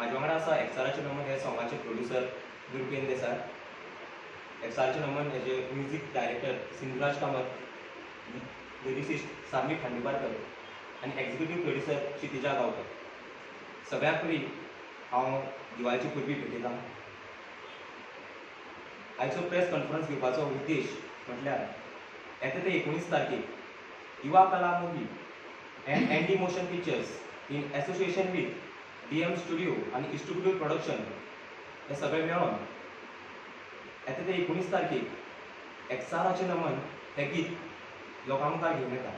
म्हाजे वांगडा आसा एक्साराचे नमन हे सॉंगाचे प्रोड्युसर दुर्गेन देसाय एक्साराचे नमन हेजे music director Sindhuraj Kamat lyricist Sami Khandeparkar आनी एक्झिक्युटीव प्रोड्युसर क्षितिजा गांवकर. सगळ्यात पयलीं हांव दिवाळीची पुर्वी भेटयतां आयचो प्रेस कॉन्फरन्स घेवपाचो उद्देश म्हटल्यार येता ते एकोणीस तारखेक Yuva Kala movie and Andy motion pictures in association with D M studio आनी इस्टुडिओ प्रोडक्शन हे सगळे मेळोन येता ते एकोणीस तारखेक एक्साराचें नमन हें गीत लोकां मुखार घेवन येता.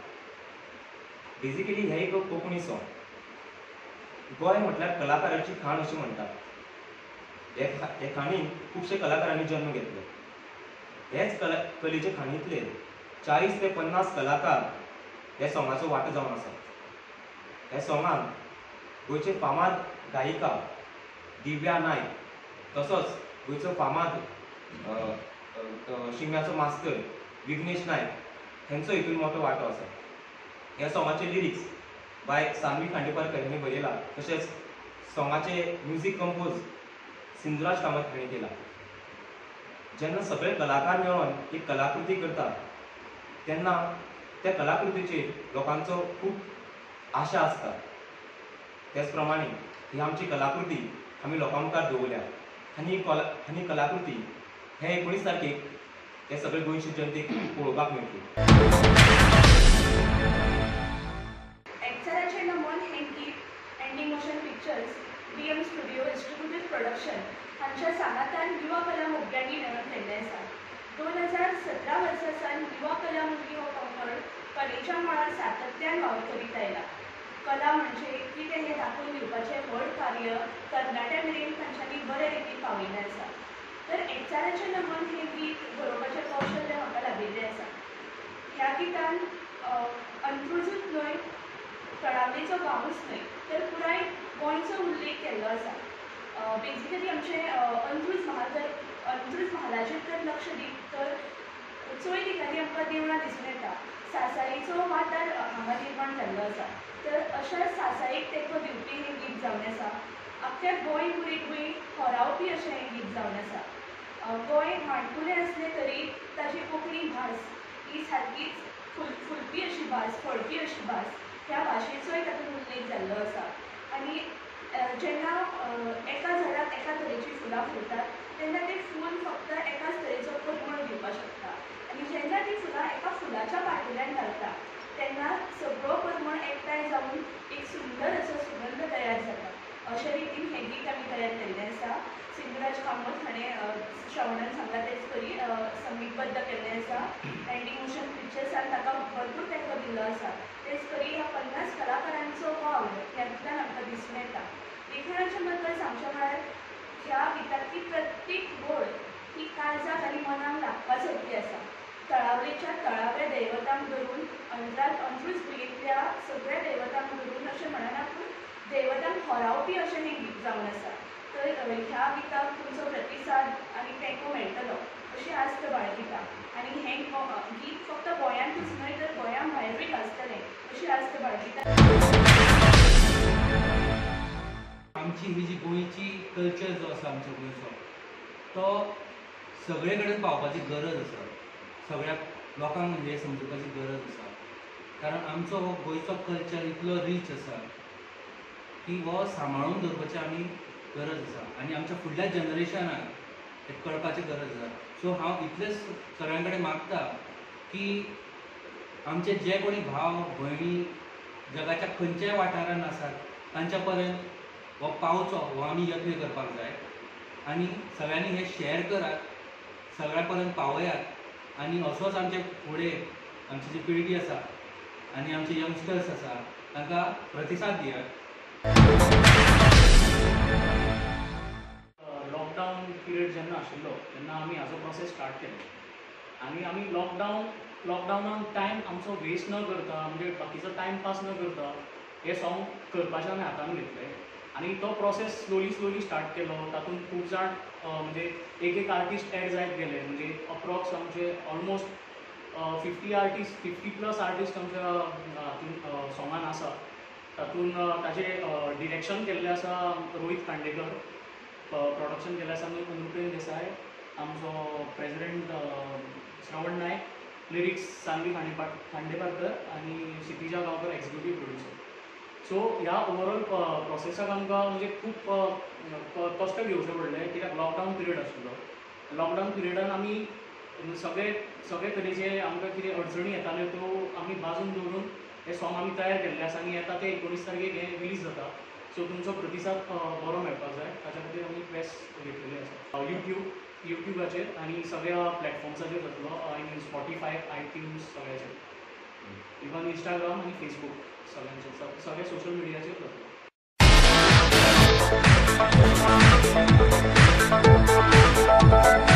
बेजिकली हें एक कोंकणी सॉंग गोंय म्हटल्यार कलाकाराची खाण अशी म्हणटात हे खा हे खाणीन खुबशे कलाकारांनी जल्म घेतलो. हेच कला कलेचे खाणींतले चाळीस ते पन्नास कलाकार हे सॉंगाचो वांटो जावन आसा हे सॉंगान गोंयचे फामाद गायिका दिव्या नायक तसोच गोंयचो फामाद शिगम्याचो मास्तर विघ्नेश नायक हेंचो हितून मोठो वांटो आसा ह्या सॉंगाचे लिरिक्स बाय सानवी खांडेपारकर हेणी बरयला तशेंच सॉंगाचे म्युझिक कंपोज सिंधुराज कामत हाणें केला. जेन्ना सगळे कलाकार मेळोन एक कलाकृती करतात तेन्ना त्या कलाकृतीचेर लोकांचो खूब आशा आसता त्याच प्रमाणे ही आमची कलाकृती आमी लोकां मुखार दवरल्या आनी कला आनी कलाकृती हे एकोणीस तारखेक हे सगळे गोंयचे जनतेक पळोवपाक मेळटली एक्सराचे नमन हें गीत Andy motion pictures D M studio distributed production हांच्या सांगातान युवा कला मोग्यांनी मेळून केल्लें आसा दोन हजार सतरा वर्सा सावन युवा कला मोगी हो पंगड कलेच्या मळार सातत्यान वावर करीत आयला कला म्हणजे कितें हें दाखोवन दिवपाचें व्हड कार्य तरणाट्या मेरेन तांच्यांनी बरे रितीन पावयिल्लें आसा तर एक्साराचें नमन हें गीत बरोवपाचें कौशल्य म्हाका लाभिल्लें आसा ह्या गितान अंत्रुजूच न्हय तळावलेचो गांवूच न्हय तर पुराय गोंयचो उल्लेख केल्लो आसा बेजिकली आमचे अंत्रूज महाल जर अंत्रूज महालाचेर तर लक्ष दीत तर चोय ठिकाणी आमकां देवळां दिसून येता सासाळीचो वाठार हांगा निर्माण जाल्लो आसा तर अशा सासाळीक तेंको दिवपी हें गीत जावन आसा आख्ख्या गोंय बुरीकूय होरावपी अशें हें गीत जावन आसा गोंय माणकुलें आसलें तरी ताची कोंकणी भास ही सारकीच फुल फुलपी अशी भास फळपी अशी भास ह्या भाशेचोय तातूंत उल्लेख जाल्लो आसा आनी जेन्ना एका झाडाक एका तरेचीं फुलां फुलतात तेन्ना तें फूल फक्त एकाच तरेचो परिमळ दिवप शकता आनी जेन्ना ती फुलां एका फुलाच्या पाटुल्यान घालता तेन्ना सगळो परिमळ एकठांय जावन एक सुंदर असो सुगंध तयार जाता अशे रितीन हें गीत आमी तयार केल्लें आसा सिंधुराज कामत हाणें श्रवणान सांगला तेच परी संगीतबद्ध केल्लें आसा एंडी मोशन पिक्चर्सान ताका भरपूर तेंको दिल्लो आसा तेच परी ह्या पन्नास कलाकारांचो वाव ह्यातल्यान आमकां दिसून येता. लिखणाच्या बद्दल सांगचें म्हळ्यार ह्या गितांतली प्रत्येक गोड ही काळजाक आनी मनाक लागपा सारकी आसा तळावलेच्या तळाव्या दैवतांक धरून अंतरात अंतरूच कुयेंतल्या सगळ्या दैवतांक धरून अशें म्हणना पूण दैवतांक होरावपी अशें हें गीत जावन आसा तर अ, ह्या गिताक तुमचो प्रतिसाद आनी तेंको मेळटलो अशी आस्त बाळगिता. आनी हें गीत फक्त गोंयांतूच न्हय तर गोंया भायरूय गाजतलें अशी आस्त बाळगिता. आमची ही जी गोंयची कल्चर जो आसा आमचो गोंयचो तो सगळे कडेन पावपाची गरज आसा. सगळ्या लोकांक म्हणजे समजुपाची गरज आसा. कारण आमचो हो गोंयचो कल्चर इतलो रीच आसा की हो सांबाळून दवरपाचें आमी गरज आसा आनी आमच्या फुडल्या जनरेशनाक हें कळपाची गरज आसा सो हांव इतलेंच सगळ्यां कडेन मागता की आमचे जे कोणी भाव भयणी जगाच्या खंयच्याय वाठारान आसात तांच्या पर्यंत हो पावचो हो आमी यत्न करपाक जाय. आनी सगळ्यांनी हे शेअर करात सगळ्या पर्यंत पावयात. आनी असोच आमचे फुडें आमची जी पिळगी आसा आनी आमचे यंगस्टर्स आसा तांकां प्रतिसाद दियात. पिरियड जेन्ना आशिल्लो तेन्ना आमी हाचो प्रोसेस स्टार्ट केलो. आनी आमी लॉकडावन लॉकडावनान टायम आमचो वेस्ट न करता म्हणजे बाकीचो टायम पास न करता हे सॉंग करपाचें आमी हातान घेतलें आनी तो प्रोसेस स्लोली स्लोली स्टार्ट केलो. तातूंत खूब जाण म्हणजे एक एक आर्टिस्ट एड जायत गेले. म्हणजे अप्रॉक्स आमचे almost fifty artist fifty plus artist आमच्या हातून सॉंगान आसा तातूंत अ, ताचे डिरेक्शन केल्लें आसा रोहित खांडेकर. प्रोडक्शन केल्लें आसा अनुपेन देसाय आमचो प्रेसिडेंट श्रवण नायक लिरिक्स सानवी खांडेपा खांडेपारकर आनी Kshitija Gaonkar executive producer so ह्या ओवरऑल प्रोसेसाक आमकां म्हणजे खूब अ, कश्ट घेवचे पडले कित्याक लॉकडावन पिरियड आशिल्लो लॉकडावन पिरियडान आमी सगळे सगळे तरेचे आमकां कितें अडचणी येताल्यो त्यो आमी बाजून दवरून हे सॉंग आमी तयार केल्ले आसा आनी येता ते एकोणीस तारखेक हे रिलीज जाता सो तुमचो प्रतिसाद बरो मेळपाक जाय ताच्या खातीर आमी प्रेस घेतलेली आसा युट्यूब युट्यूबाचेर आनी सगळ्या प्लॅटफॉर्म्साचेर जातलो आय मीन स्पॉटिफाय आयट्यून्स सगळ्याचेर इवन इंस्टाग्राम आनी फेसबूक सगळ्यांचेर सग- सगळे सोशल मिडियाचेर जातलो Thank